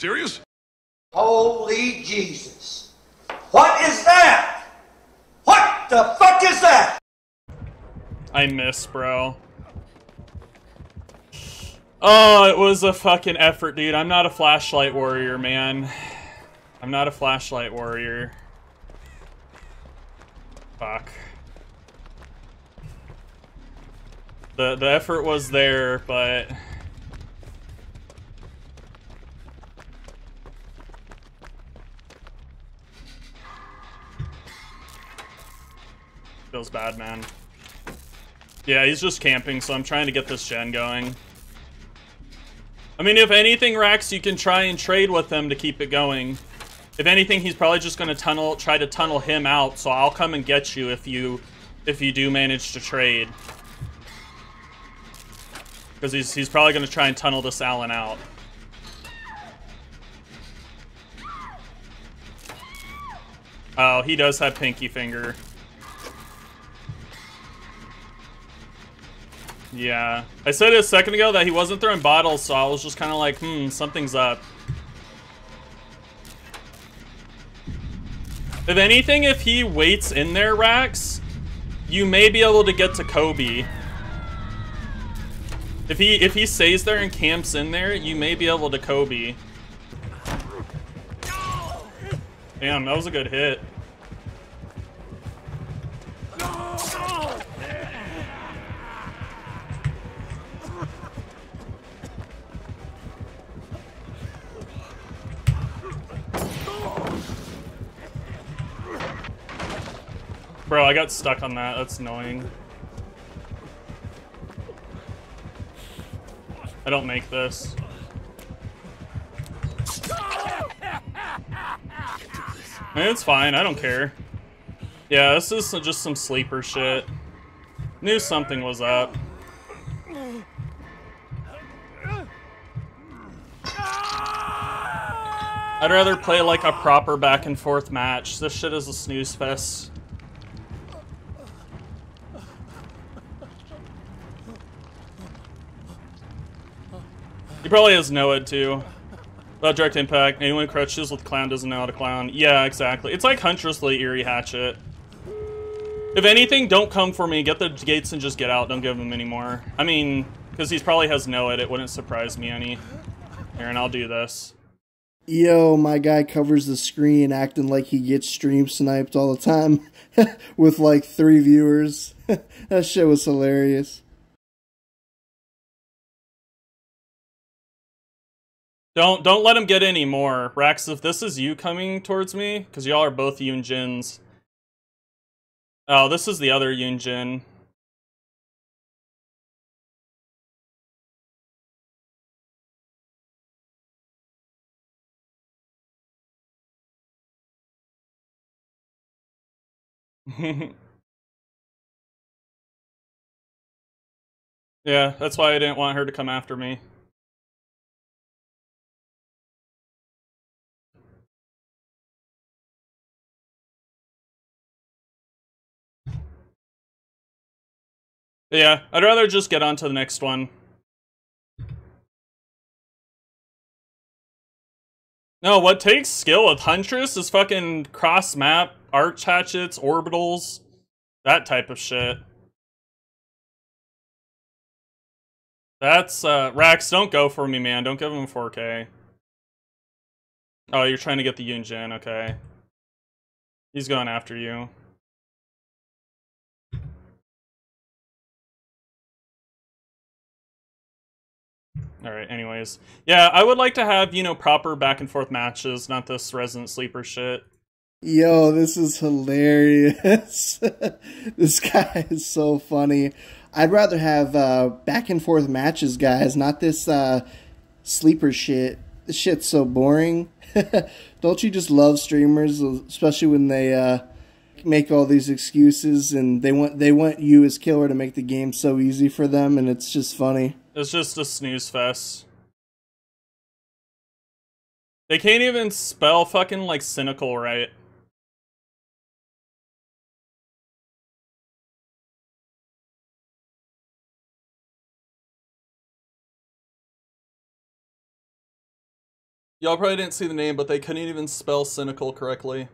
serious? Holy Jesus. What is that? What the fuck is that? I miss, bro. Oh, it was a fucking effort, dude. I'm not a flashlight warrior, man. I'm not a flashlight warrior. Fuck. The the effort was there, but feels bad, man. Yeah, he's just camping, so I'm trying to get this gen going. I mean, if anything, Rax, you can try and trade with him to keep it going. If anything, he's probably just going to tunnel, try to tunnel him out, so I'll come and get you if you, if you do manage to trade. Because he's, he's probably going to try and tunnel this Allen out. Oh, he does have pinky finger. Yeah. I said a second ago that he wasn't throwing bottles, so I was just kind of like, hmm, something's up. If anything, if he waits in there, Rax, you may be able to get to Kobe. If he if he stays there and camps in there, you may be able to Kobe. Damn, that was a good hit. Bro, I got stuck on that. That's annoying. I don't make this. It's fine. I don't care. Yeah, this is just some sleeper shit. Knew something was up. I'd rather play like a proper back and forth match. This shit is a snooze fest. Probably has NOED too. About direct impact, anyone crutches with clown doesn't know how to clown. Yeah, exactly. It's like Huntress Lee Eerie Hatchet. If anything, don't come for me. Get the gates and just get out. Don't give him any more. I mean, because he probably has NOED, it wouldn't surprise me any. And I'll do this. Yo, my guy covers the screen acting like he gets stream sniped all the time with like three viewers. that shit was hilarious. Don't don't let him get any more. Rax, if this is you coming towards me, because y'all are both Yunjins. Oh, this is the other Yunjin. yeah, that's why I didn't want her to come after me. Yeah, I'd rather just get on to the next one. No, what takes skill with Huntress is fucking cross map, arch hatchets, orbitals, that type of shit. That's, uh, Rax, don't go for me, man. Don't give him 4k. Oh, you're trying to get the Yunjin, okay. He's going after you. All right, anyways. Yeah, I would like to have, you know, proper back and forth matches, not this Resident Sleeper shit. Yo, this is hilarious. this guy is so funny. I'd rather have uh, back and forth matches, guys, not this uh, sleeper shit. This shit's so boring. Don't you just love streamers, especially when they uh, make all these excuses and they want they want you as killer to make the game so easy for them, and it's just funny. It's just a snooze fest. They can't even spell fucking like cynical right. Y'all probably didn't see the name, but they couldn't even spell cynical correctly.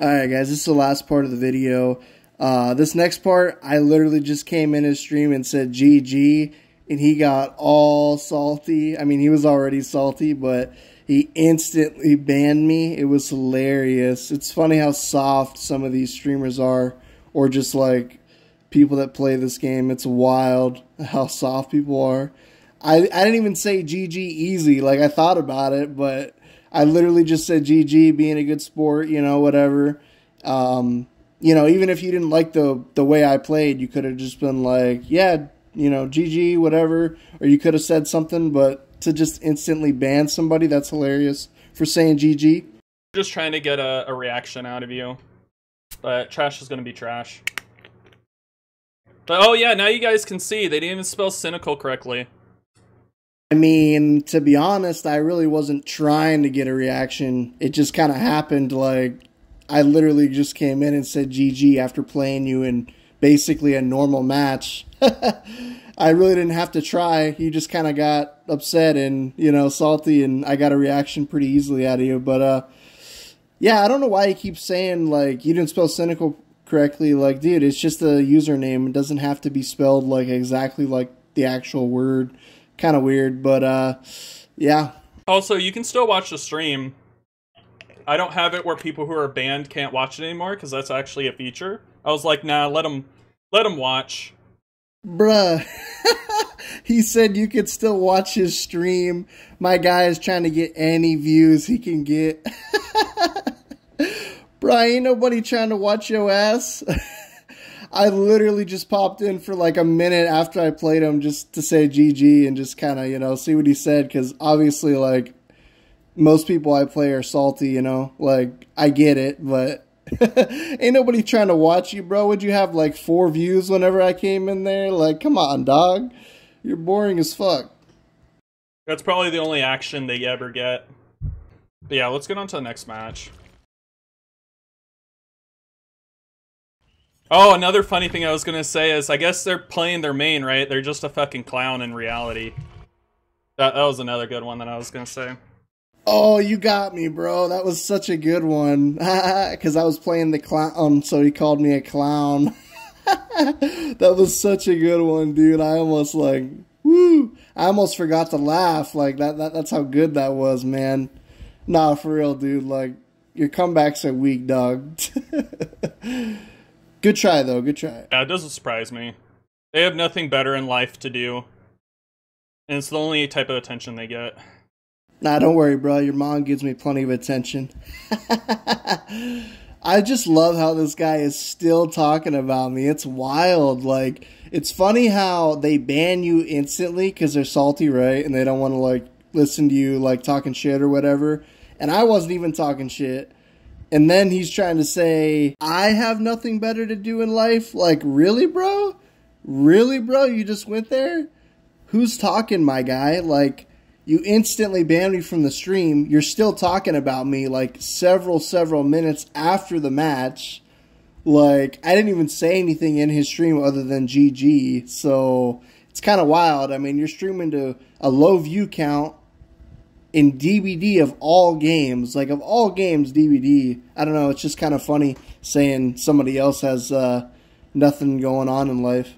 Alright, guys, this is the last part of the video. Uh, this next part, I literally just came in a stream and said GG, and he got all salty. I mean, he was already salty, but he instantly banned me. It was hilarious. It's funny how soft some of these streamers are, or just like people that play this game. It's wild how soft people are. I, I didn't even say GG easy. Like, I thought about it, but I literally just said GG, being a good sport, you know, whatever. Um, you know, even if you didn't like the the way I played, you could have just been like, yeah, you know, GG, whatever, or you could have said something, but to just instantly ban somebody, that's hilarious for saying GG. Just trying to get a, a reaction out of you. But trash is going to be trash. But oh yeah, now you guys can see they didn't even spell cynical correctly. I mean, to be honest, I really wasn't trying to get a reaction. It just kind of happened like I literally just came in and said GG after playing you in basically a normal match. I really didn't have to try. You just kind of got upset and, you know, salty, and I got a reaction pretty easily out of you. But, uh, yeah, I don't know why you keep saying, like, you didn't spell cynical correctly. Like, dude, it's just a username. It doesn't have to be spelled, like, exactly like the actual word. Kind of weird, but, uh, yeah. Also, you can still watch the stream I don't have it where people who are banned can't watch it anymore because that's actually a feature. I was like, nah, let him let him watch. Bruh, he said you could still watch his stream. My guy is trying to get any views he can get. Bruh, ain't nobody trying to watch your ass. I literally just popped in for like a minute after I played him just to say GG and just kind of, you know, see what he said because obviously, like, most people I play are salty, you know? Like, I get it, but ain't nobody trying to watch you, bro. Would you have like four views whenever I came in there? Like, come on, dog. You're boring as fuck. That's probably the only action they ever get. But yeah, let's get on to the next match. Oh, another funny thing I was gonna say is I guess they're playing their main, right? They're just a fucking clown in reality. That, that was another good one that I was gonna say. Oh, you got me, bro. That was such a good one. Because I was playing the clown, so he called me a clown. that was such a good one, dude. I almost like, woo! I almost forgot to laugh. Like that, that. That's how good that was, man. Nah, for real, dude. Like your comebacks are weak, dog. good try, though. Good try. Yeah, it doesn't surprise me. They have nothing better in life to do, and it's the only type of attention they get. Nah, don't worry, bro. Your mom gives me plenty of attention. I just love how this guy is still talking about me. It's wild. Like, it's funny how they ban you instantly because they're salty, right? And they don't want to, like, listen to you, like, talking shit or whatever. And I wasn't even talking shit. And then he's trying to say, I have nothing better to do in life. Like, really, bro? Really, bro? You just went there? Who's talking, my guy? Like, you instantly banned me from the stream. You're still talking about me like several, several minutes after the match. Like, I didn't even say anything in his stream other than GG. So, it's kind of wild. I mean, you're streaming to a low view count in DBD of all games. Like, of all games, DBD. I don't know. It's just kind of funny saying somebody else has uh, nothing going on in life.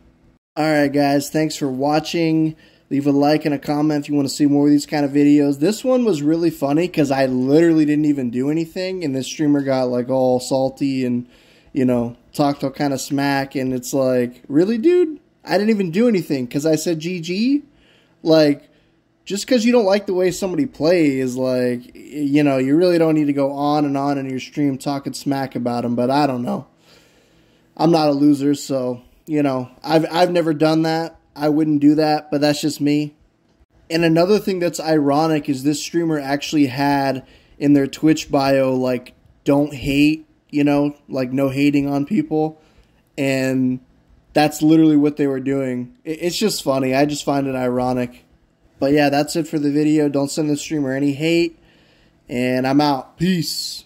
Alright, guys. Thanks for watching. Leave a like and a comment if you want to see more of these kind of videos. This one was really funny because I literally didn't even do anything, and this streamer got like all salty and, you know, talked all kind of smack, and it's like, really, dude? I didn't even do anything because I said GG? Like, just because you don't like the way somebody plays, like, you know, you really don't need to go on and on in your stream talking smack about them, but I don't know. I'm not a loser, so, you know, I've, I've never done that I wouldn't do that, but that's just me. And another thing that's ironic is this streamer actually had in their Twitch bio, like, don't hate, you know, like no hating on people. And that's literally what they were doing. It's just funny. I just find it ironic. But yeah, that's it for the video. Don't send the streamer any hate. And I'm out. Peace.